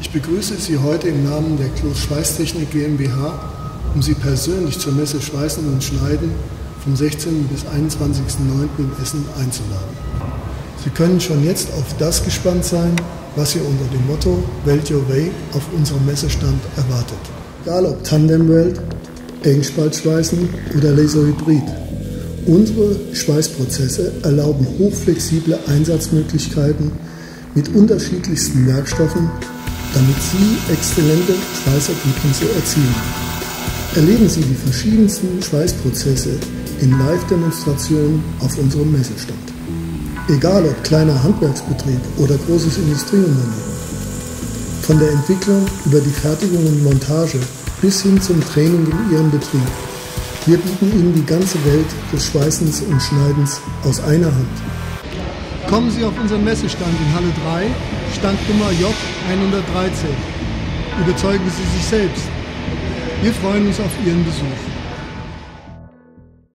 Ich begrüße Sie heute im Namen der Klos Schweißtechnik GmbH, um Sie persönlich zur Messe Schweißen und Schneiden vom 16. bis 21.09. in Essen einzuladen. Sie können schon jetzt auf das gespannt sein, was ihr unter dem Motto Welt Your Way auf unserem Messestand erwartet. Egal ob Tandemwelt, Engspaltschweißen oder Laserhybrid. Unsere Schweißprozesse erlauben hochflexible Einsatzmöglichkeiten mit unterschiedlichsten Werkstoffen, damit Sie exzellente Schweißergebnisse erzielen. Erleben Sie die verschiedensten Schweißprozesse in Live-Demonstrationen auf unserem Messestand. Egal ob kleiner Handwerksbetrieb oder großes Industrieunternehmen. Von der Entwicklung über die Fertigung und Montage bis hin zum Training in Ihrem Betrieb. Wir bieten Ihnen die ganze Welt des Schweißens und Schneidens aus einer Hand. Kommen Sie auf unseren Messestand in Halle 3, Standnummer J113. Überzeugen Sie sich selbst. Wir freuen uns auf Ihren Besuch.